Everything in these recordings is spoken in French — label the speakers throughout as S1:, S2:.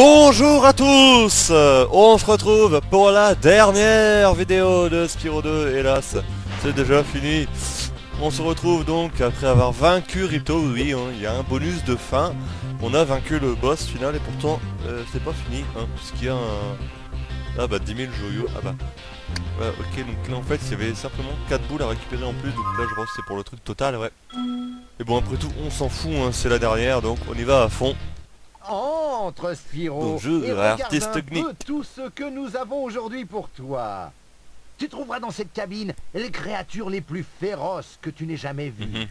S1: Bonjour à tous On se retrouve pour la dernière vidéo de Spyro 2, hélas, c'est déjà fini. On se retrouve donc après avoir vaincu Ripto, oui, hein, il y a un bonus de fin. On a vaincu le boss final et pourtant euh, c'est pas fini, hein, puisqu'il y a un... Ah bah 10 000 joyaux, ah bah... Ok, donc là en fait il y avait simplement 4 boules à récupérer en plus, donc là je pense c'est pour le truc total, ouais. Et bon après tout, on s'en fout, hein, c'est la dernière, donc on y va à fond.
S2: Entre Spyro
S1: Bonjour,
S2: et regarde
S1: artiste
S2: un peu tout ce que nous avons aujourd'hui pour toi. Tu trouveras dans cette cabine les créatures les plus féroces que tu n'aies jamais vues.
S1: Mhm.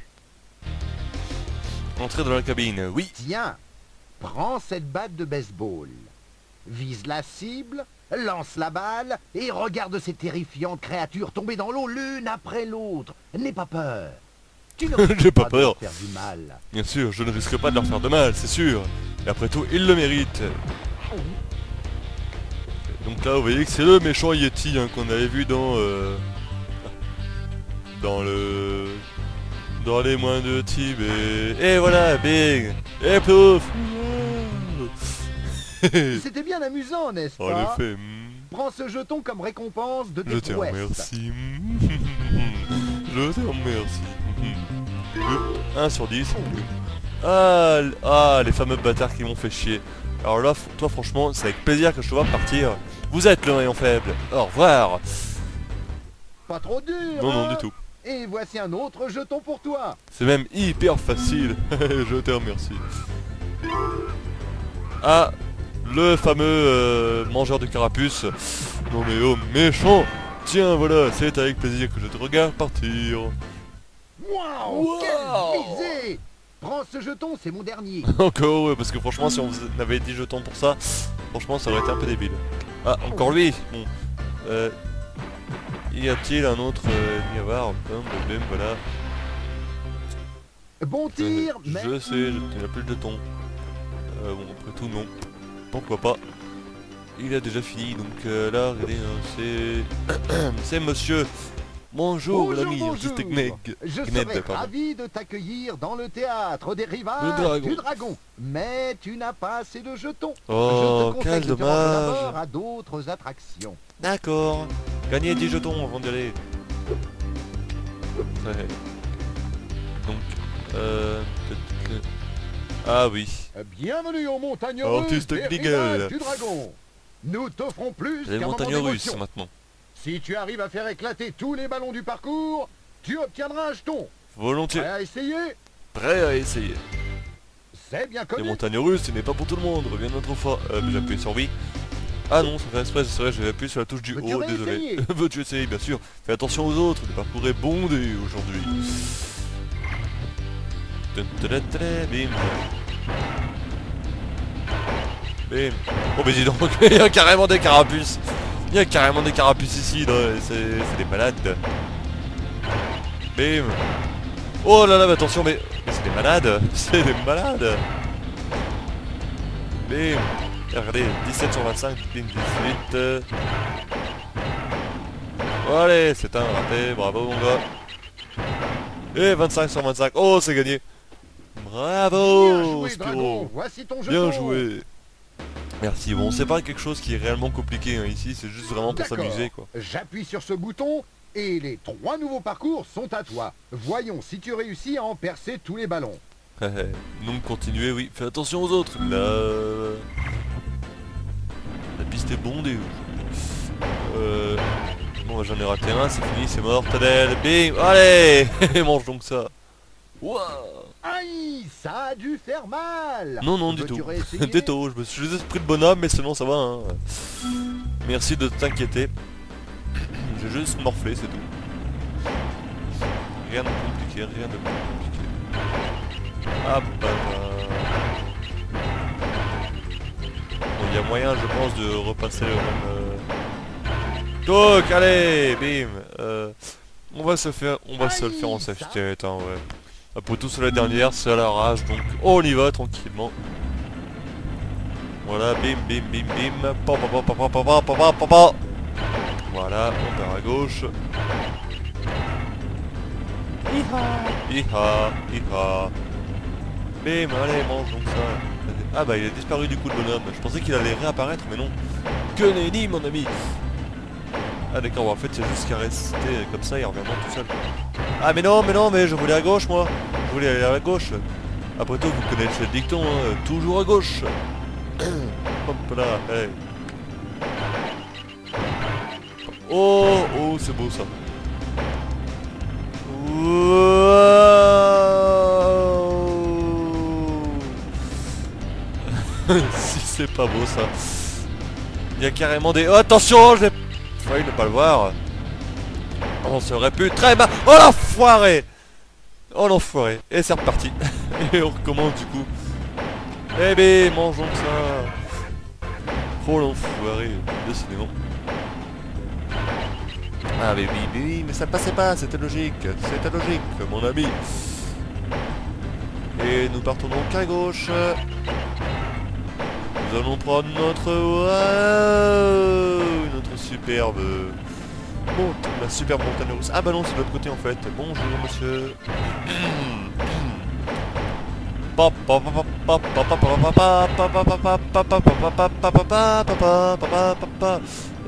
S1: Entrer dans la cabine, oui.
S2: Tiens, prends cette batte de baseball. Vise la cible, lance la balle et regarde ces terrifiantes créatures tomber dans l'eau l'une après l'autre. N'aie pas peur.
S1: J'ai pas
S2: de
S1: peur.
S2: faire du mal.
S1: Bien sûr, je ne risque pas de leur faire de mal, c'est sûr. Et après tout, ils le méritent. Donc là, vous voyez que c'est le méchant Yeti hein, qu'on avait vu dans... euh, dans le... Dans les moins de Tibet. Et voilà, big Et plouf
S2: C'était bien amusant, n'est-ce
S1: En
S2: pas
S1: effet, hmm,
S2: Prends ce jeton comme récompense de tes
S1: je te remercie. Je te remercie. 1 sur 10. Ah, ah, les fameux bâtards qui m'ont fait chier. Alors là, toi franchement, c'est avec plaisir que je te vois partir. Vous êtes le rayon faible. Au revoir.
S2: Pas trop dur
S1: Non, non,
S2: hein
S1: du tout.
S2: Et voici un autre jeton pour toi
S1: C'est même hyper facile. je te remercie. Ah, le fameux euh, mangeur de carapuce. Non mais oh, méchant. Tiens, voilà, c'est avec plaisir que je te regarde partir.
S2: Waouh
S1: Wow
S2: visée Prends ce jeton, c'est mon dernier.
S1: Encore ouais, parce que franchement si on avait 10 jetons pour ça, franchement ça aurait été un peu débile. Ah, encore lui Bon. Euh, y a-t-il un autre euh, y avoir Bum, bum, bum, voilà.
S2: Bon
S1: Je,
S2: tir, mais...
S1: je sais, je n'ai plus de jetons. Euh, bon, après tout, non. Pourquoi pas Il a déjà fini, donc euh, là, regardez, hein, c'est... c'est monsieur Bonjour, l'ami.
S2: Je serais ravi de t'accueillir dans le théâtre des rivages
S1: dragon.
S2: du dragon. Mais tu n'as pas assez de jetons.
S1: Oh,
S2: je te
S1: quel
S2: te rendre
S1: dommage
S2: à d'autres attractions.
S1: D'accord. Gagnez 10 jetons avant d'y aller. Ouais. Donc, euh... peut-être que- Ah oui.
S2: Bienvenue aux montagnes russes des
S1: Gnigel.
S2: rivages du dragon. Nous t'offrons plus
S1: Les montagnes russes maintenant.
S2: Si tu arrives à faire éclater tous les ballons du parcours, tu obtiendras un jeton.
S1: Volontiers.
S2: Prêt à essayer
S1: Prêt à essayer.
S2: C'est bien
S1: Les
S2: connu.
S1: montagnes russes, ce n'est pas pour tout le monde. Reviens une autre fois. Euh, mais j'ai appuyé sur oui. Ah non, ça fait exprès, c'est vrai, j'ai appuyé sur la touche du haut, désolé. Veux-tu essayer, bien sûr. Fais attention aux autres, le parcours est bondé aujourd'hui. Bim. Bim. Oh mais dis donc, il y a carrément des carapuces. Il y a carrément des carapuces ici, c'est des malades. Bim. Oh là là, mais attention, mais, mais c'est des malades. C'est des malades. Bim. Et regardez, 17 sur 25, bim, 18. euh. Allez, c'est un raté, bravo mon gars. Et 25 sur 25, oh c'est gagné.
S2: Bien
S1: Bravo
S2: joué. Voici ton jeton.
S1: Bien joué. Merci, bon c'est pas quelque chose qui est réellement compliqué hein, ici, c'est juste vraiment pour s'amuser quoi.
S2: J'appuie sur ce bouton et les trois nouveaux parcours sont à toi. Voyons si tu réussis à en percer tous les ballons.
S1: Donc continuez, oui, fais attention aux autres. La, la piste est bondée. Euh... Bon, j'en ai raté un, c'est fini, c'est mort. Tadel, bim, allez Mange donc ça. Wouah
S2: Aïe, ça a dû faire mal.
S1: Non, non, du tout. Déto, je me suis juste pris de bonhomme, mais sinon ça va. Hein. Merci de t'inquiéter. J'ai juste morflé, c'est tout. Rien de compliqué, rien de compliqué. Ah bah... Bon, il y a moyen, je pense, de repasser le même... euh, Donc, allez, bim euh, On va se faire, on va se le faire en safety, hein, ouais. Pour tout sur la dernière, c'est à la rage, donc on y va tranquillement. Voilà, bim bim bim bim. Voilà, on part à gauche. Iha Iha Iha Bim, allez, mange donc ça. Ah bah il a disparu du coup le bonhomme. Je pensais qu'il allait réapparaître, mais non. Que nenni mon ami Ah d'accord, en fait c'est juste qu'il rester comme ça, il revient tout seul. Ah mais non, mais non, mais je voulais à gauche moi Je voulais aller à gauche Après tout, vous connaissez le dicton, hein, toujours à gauche Hop là, hey. Oh, oh, c'est beau ça. Si c'est pas beau ça. Il y a carrément des... Oh, attention, j'ai failli ne pas le voir. On serait pu très mal... Oh l'enfoiré Oh l'enfoiré Et c'est reparti. Et on recommence du coup. Eh ben, mangeons ça. Oh l'enfoiré, décidément. Ah mais oui, mais oui, mais ça passait pas, c'était logique, c'était logique, mon ami. Et nous partons donc à gauche. Nous allons prendre notre... Wow, notre superbe... La superbe montagne. Ah bah non, c'est de l'autre côté en fait. Bonjour monsieur.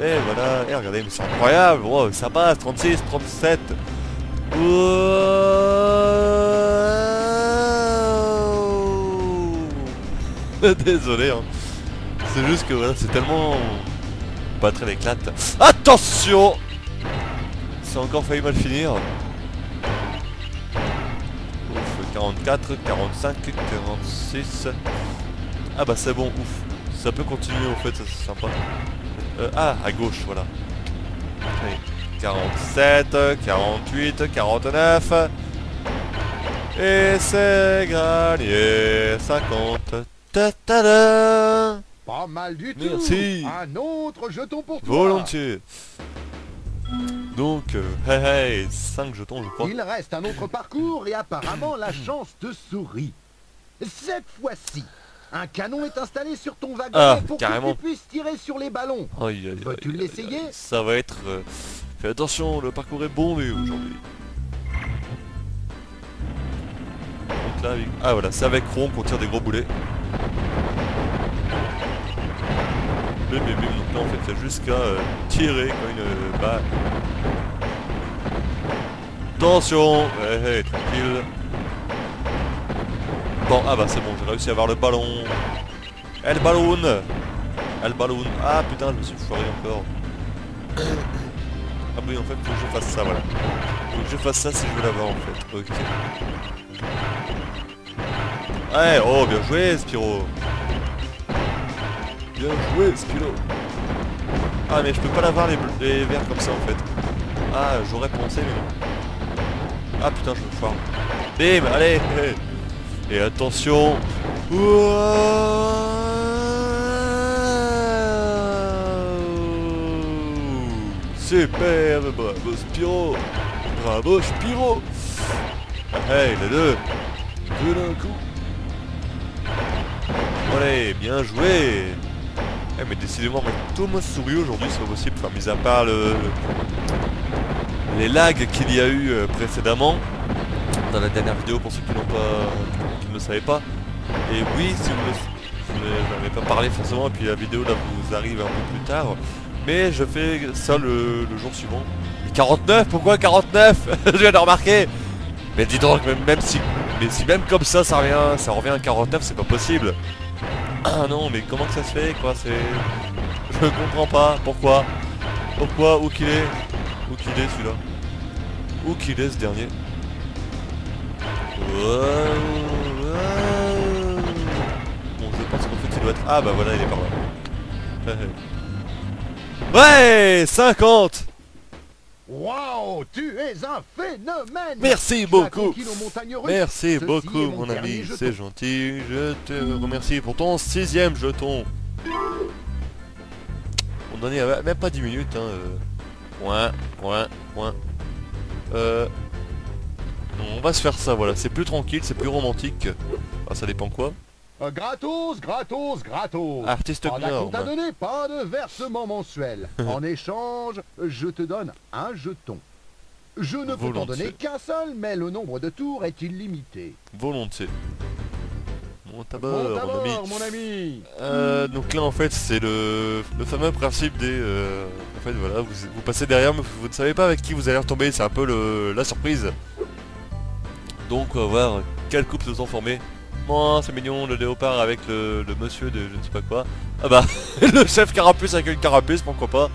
S1: Et voilà, et regardez, mais c'est incroyable, ça passe, 36, 37. Désolé, hein. c'est juste que voilà, c'est tellement... Pas très éclate. Attention C'est encore failli mal finir. Ouf, 44, 45, 46. Ah bah c'est bon, ouf. Ça peut continuer en fait, ça c'est sympa. Euh, ah, à gauche, voilà. Allez, 47, 48, 49. Et c'est gagné 50. Ta -ta -da
S2: Pas mal du tout
S1: Merci.
S2: Un autre jeton pour toi
S1: Volontiers. Donc, euh, hey, hey, 5 jetons je crois.
S2: Il reste un autre parcours et apparemment la chance te sourit. Cette fois-ci, un canon est installé sur ton wagon
S1: Ah,
S2: pour
S1: carrément.
S2: que tu puisses tirer sur les ballons. Veux-tu l'essayer.
S1: Ça va être... euh, Fais attention, le parcours est bombé aujourd'hui. Donc là, avec- ah voilà, c'est avec Ron qu'on tire des gros boulets. Donc là en fait c'est jusqu'à euh, tirer quand une euh, balle. Attention hey, hey, tranquille. Bon, ah bah c'est bon, j'ai réussi à avoir le ballon. Eh le ballon le ballon Ah putain, je me suis foiré encore. Ah oui, en fait, faut que je fasse ça, voilà. Faut que je fasse ça si je veux l'avoir, en fait. Ok. Ouais, oh, bien joué, Spiro. Bien joué, Spiro. Ah, mais je peux pas l'avoir, les, les verts comme ça, en fait. Ah, j'aurais pensé, mais. Ah, putain, je me foire. Bim, allez. Et attention. Wow. Superbe, bravo Spiro Bravo Spiro Hey, les deux. Deux d'un coup. Allez, bien joué Eh mais décidément, tout me sourit aujourd'hui, c'est pas possible, enfin mis à part le... les lags qu'il y a eu euh, précédemment dans la dernière vidéo pour ceux qui n'ont pas ne le savaient pas. Et oui, si vous ne n'avez pas parlé forcément, et puis la vidéo là vous arrive un peu plus tard. Mais je fais ça le, jour suivant. Mais 49 Pourquoi 49 Je viens de remarquer Mais dis donc, même, si si même comme ça ça revient, ça revient à 49, c'est pas possible. Ah non, mais comment que ça se fait quoi C'est. Je comprends pas. Pourquoi? Pourquoi Où qu'il est? Où qu'il est celui-là? Où qu'il est ce dernier? Bon, je pense qu'en fait il doit être... Ah bah voilà, il est par là. ouais 50
S2: Waouh, tu es un phénomène
S1: Merci beaucoup. Merci
S2: Ceci
S1: beaucoup mon ami, c'est gentil, je te remercie pour ton sixième jeton. On en est à même pas 10 minutes, hein. euh. Point, point, point. Euh... On va se faire ça, voilà, c'est plus tranquille, c'est plus romantique. Ah, ça dépend quoi.
S2: Euh, gratos, gratos, gratos.
S1: Artiste
S2: à donner, pas de versement mensuel. en échange, je te donne un jeton. Je ne peux t'en donner qu'un seul, mais le nombre de tours est illimité.
S1: Volontiers. Mon tabord, mon ami.
S2: mon ami
S1: Euh, donc là en fait c'est le, le fameux principe des... euh, en fait voilà, vous, vous passez derrière mais vous ne savez pas avec qui vous allez retomber, c'est un peu le, la surprise. Donc on va voir quel couple se sont formés. C'est mignon, le léopard avec le, le monsieur de je ne sais pas quoi. Ah bah, le chef carapuce avec une carapuce, pourquoi pas.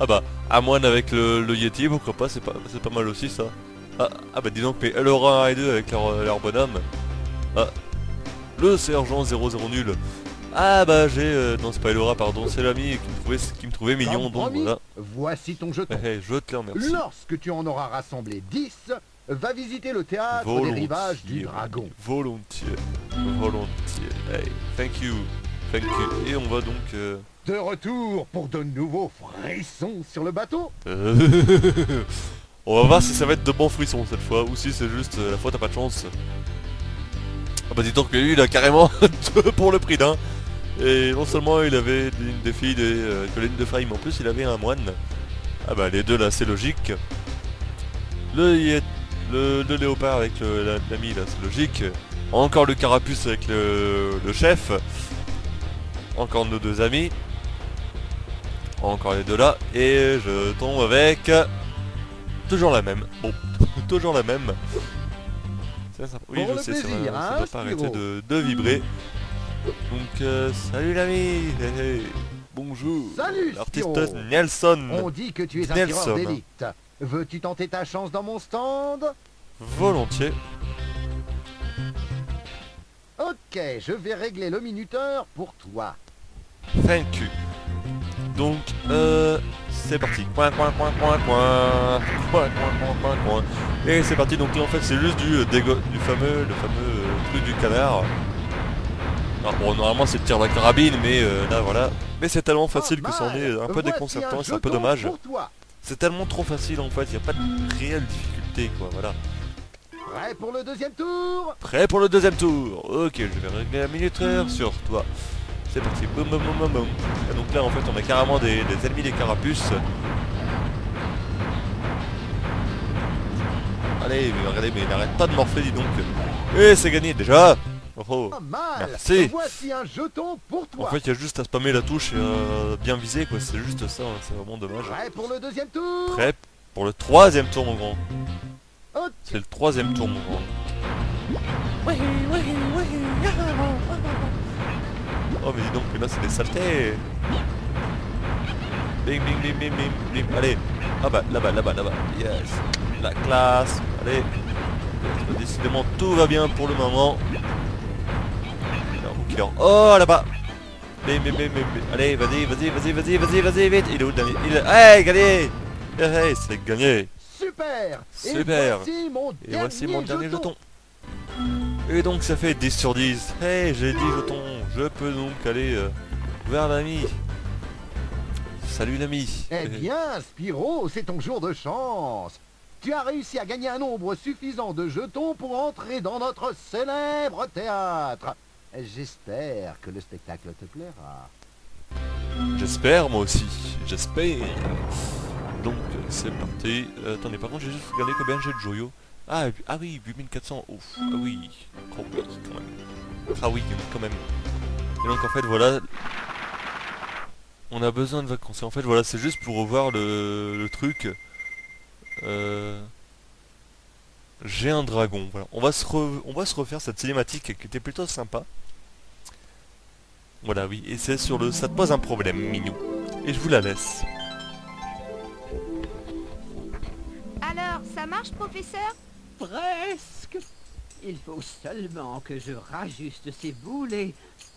S1: Ah bah, à moine avec le, le Yeti, pourquoi pas, c'est pas, pas mal aussi ça. Ah, ah bah dis donc, mais Laura 1 et 2 avec leur, leur bonhomme. Ah, le sergent 00 nul. Ah bah j'ai... euh, non c'est pas Elora pardon, c'est l'ami qui me trouvait, qui me trouvait mignon
S2: Comme
S1: donc
S2: promis,
S1: voilà.
S2: Voici ton jeton.
S1: Eh, eh, je te le remercie.
S2: Lorsque tu en auras rassemblé 10, va visiter le théâtre des
S1: Volontiers,
S2: rivages du dragon.
S1: Volontiers. Volontiers. Hey, thank you. Thank you. Et on va donc... euh,
S2: De retour pour de nouveaux frissons sur le bateau
S1: on va voir si ça va être de bons frissons cette fois ou si c'est juste euh, la fois t'as pas de chance. Ah bah dis donc que lui il a carrément deux pour le prix d'un. Et non seulement il avait une des filles des euh, collines de faille, mais en plus il avait un moine. Ah bah les deux là c'est logique. Le, le, le léopard avec l'ami là c'est logique. Encore le carapuce avec le, le chef. Encore nos deux amis. Encore les deux là. Et je tombe avec... Toujours la même. Bon, toujours la même. Oui, je sais, c'est vrai,
S2: plaisir,
S1: ça
S2: hein,
S1: pas arrêter de, de vibrer. Donc, euh, salut l'ami hey. Bonjour
S2: Salut,
S1: L'artiste. Nelson
S2: On dit que tu es un
S1: Nelson.
S2: tireur d'élite. Veux-tu tenter ta chance dans mon stand?
S1: Volontiers.
S2: Ok, je vais régler le minuteur pour toi.
S1: Thank you. Donc, euh, c'est parti. Coin, coin, coin, coin, coin. Coin, coin, coin, coin. Et c'est parti. Donc là, en fait, c'est juste du, euh, dégo- du fameux, le fameux euh, truc du canard. Alors bon, normalement, c'est de tir de la carabine, mais euh, là, voilà. Mais c'est tellement facile que c'en est un peu déconcertant et c'est un peu dommage. C'est tellement trop facile, en fait. Il n'y a pas de réelle difficulté, quoi. Voilà.
S2: Prêt pour le deuxième tour
S1: Prêt pour le deuxième tour Ok, je vais régler la minuteur sur toi. C'est parti, boum boum boum boum. Et donc là en fait on a carrément des, des ennemis des carapuces. Allez, mais regardez, mais il n'arrête pas de morfler, dis donc. Et c'est gagné déjà Oh, oh.
S2: Mal
S1: Merci.
S2: Voici un jeton pour
S1: En
S2: toi.
S1: fait il y a juste à spammer la touche et euh, bien viser quoi, c'est juste ça, hein, c'est vraiment dommage.
S2: Prêt pour le deuxième tour
S1: Prêt pour le troisième tour mon grand. C'est le troisième tour mon grand. Oh mais dis donc, là c'est des saletés. Bing bing bing bing bing bing. Allez. Ah bah là-bas, là-bas, là-bas. Yes. La classe. Allez. Yes, Décidément tout va bien pour le moment. Oh là-bas. Bing bing bing bing bing. Allez vas-y, vas-y, vas-y, vas-y, vas-y, vas-y, vite. Il est où le dernier? Il est... Hey, gagné! Hey, c'est gagné
S2: Super
S1: Super.
S2: Et voici mon
S1: Et
S2: dernier,
S1: voici mon dernier
S2: jeton.
S1: jeton. Et donc ça fait 10 sur 10. Hey, j'ai 10 jetons. Je peux donc aller euh, vers l'ami. Salut l'ami.
S2: Eh bien, Spiro, c'est ton jour de chance. Tu as réussi à gagner un nombre suffisant de jetons pour entrer dans notre célèbre théâtre. J'espère que le spectacle te plaira.
S1: J'espère moi aussi. J'espère. Donc c'est parti. Euh, attendez, par contre j'ai juste regardé combien j'ai de joyaux. Ah, ah oui, 8400. Ouf. Ah oui. Oh oui, quand même. Ah oui, quand même. Et donc en fait voilà. On a besoin de vacances. En fait voilà, c'est juste pour revoir le, truc. Euh, J'ai un dragon. Voilà. On va se on va se refaire cette cinématique qui était plutôt sympa. Voilà, oui. Et c'est sur le. Ça te pose un problème, Mignon. Et je vous la laisse.
S3: Ça marche, professeur?
S4: Presque. Il faut seulement que je rajuste ces boulets.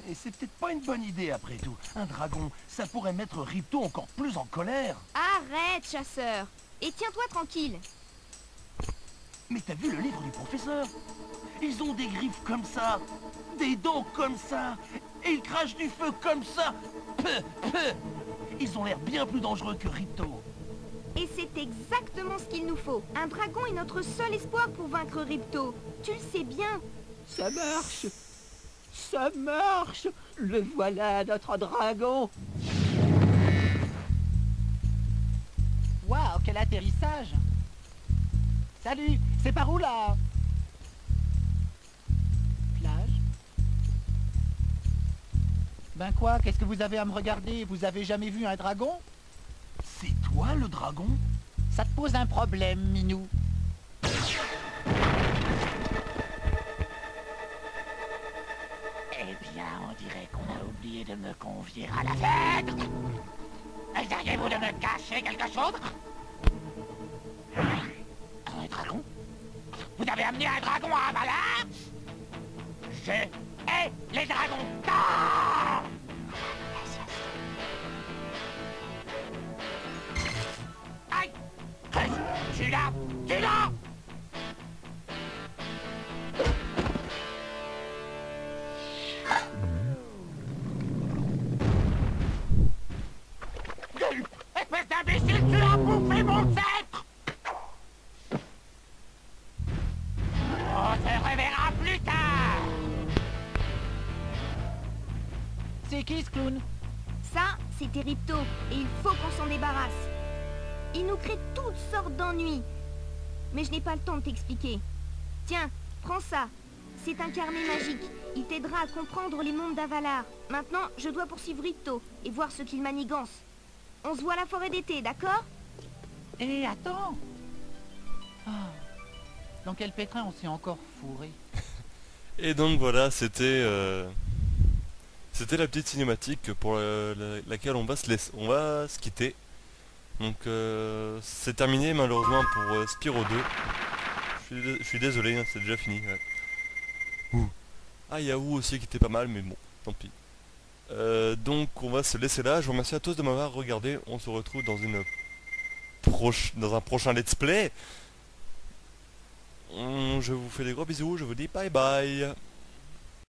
S5: Et c'est peut-être pas une bonne idée après tout. Un dragon, ça pourrait mettre Ripto encore plus en colère.
S3: Arrête, chasseur Et tiens-toi tranquille
S5: Mais t'as vu le livre du professeur? Ils ont des griffes comme ça, des dents comme ça, et ils crachent du feu comme ça. Peu, peu. Ils ont l'air bien plus dangereux que Ripto.
S3: Et c'est exactement ce qu'il nous faut Un dragon est notre seul espoir pour vaincre Ripto Tu le sais bien
S4: Ça marche. Ça marche. Le voilà, notre dragon. Waouh, quel atterrissage. Salut, c'est par où là? Plage
S6: Ben quoi Qu'est-ce que vous avez à me regarder? Vous avez jamais vu un dragon?
S5: Toi le dragon
S6: Ça te pose un problème, Minou.
S7: Eh bien, on dirait qu'on a oublié de me convier à la fête. Essayez-vous de me cacher quelque chose? Un dragon? Vous avez amené un dragon à Valin Je hais les dragons! Ah Tu Gueule Espèce d'imbécile, tu as bouffé mon sceptre On se reverra plus tard
S6: C'est qui ce clown?
S3: Ça, c'était Ripto, et il faut qu'on s'en débarrasse. Il nous crée toutes sortes d'ennuis. Mais je n'ai pas le temps de t'expliquer. Tiens, prends ça. C'est un carnet magique. Il t'aidera à comprendre les mondes d'Avalar. Maintenant, je dois poursuivre Ripto et voir ce qu'il manigance. On se voit à la forêt d'été, d'accord?
S6: Eh, attends Ah. Dans quel pétrin on s'est encore fourré?
S1: Et donc voilà, c'était euh, c'était la petite cinématique pour la- laquelle on va se laisser, on va se quitter. Donc euh, c'est terminé malheureusement pour euh, Spyro 2. Je suis, dé- je suis désolé, hein, c'est déjà fini. ouais. Ouh. Ah Yahoo aussi qui était pas mal, mais bon, tant pis. Euh, donc on va se laisser là. Je vous remercie à tous de m'avoir regardé. On se retrouve dans une proche, dans un prochain let's play. Je vous fais des gros bisous. Je vous dis bye bye.